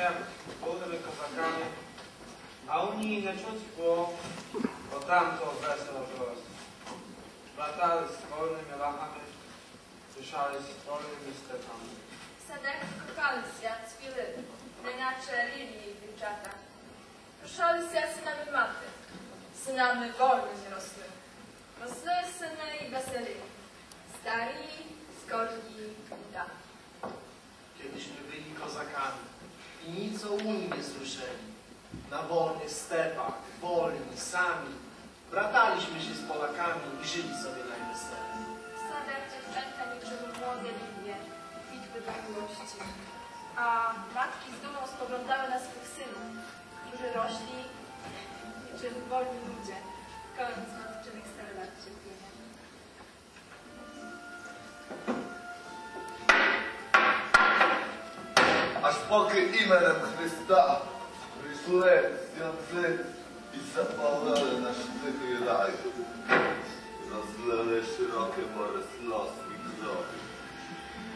się budymi kozakami, a u nich nie czuć było, bo tamto było. Latali z wolnymi lachami, dyszali z wolnymi stepami. Sadek kochali świat chwili, neinacze lili i wilczata. Ruszali świat synami maty, synami wolnych rosły. Rosły syny i weseli, nic o Unii nie słyszeli. Na wolnych stepach, wolni, sami, brataliśmy się z Polakami i żyli sobie najweselej. Sadek dziewczęta niczym młode lilie, bitwy do miłości. A matki z dumą spoglądały na swych synów, którzy rośli niczym wolni ludzie, kończąc Aż poky imenem Chrysta wyszle zjący i zapalone na sztychy raju. Rozlele szerokie more slosy i krwi.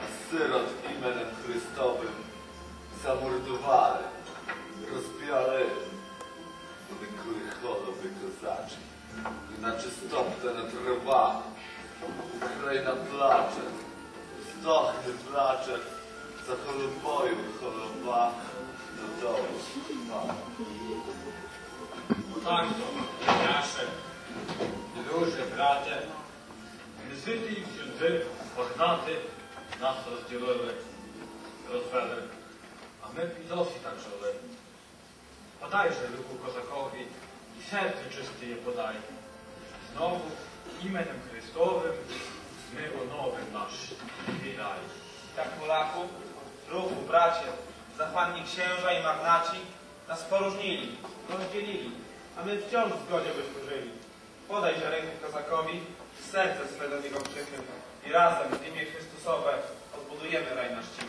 A syrot imenem Chrystowym zamordowali, rozbiali. Wykły choroby kozaczy. Inaczej stopte na trwa. Ukraina placze. Zdochy placze. Za choroboju choroba do domu. Ma. Tak to, nasze, duże bracie, Żyli i wzięty, pognaty, nas rozdzielili, rozweli, a my Pizosi tak żyli. Podajże luku kozakowi i serce czyste je podaj. Znowu imieniem Chrystowym zmyło nowym nasz wydaj. Tak Polaków, ruchu, bracie, zachłanni księża i magnaci nas poróżnili, rozdzielili, a my wciąż w zgodzie byśmy żyli. Podajże rękę kozakowi, serce swe do niego przychyl i razem w imię Chrystusowe odbudujemy raj na szczycie.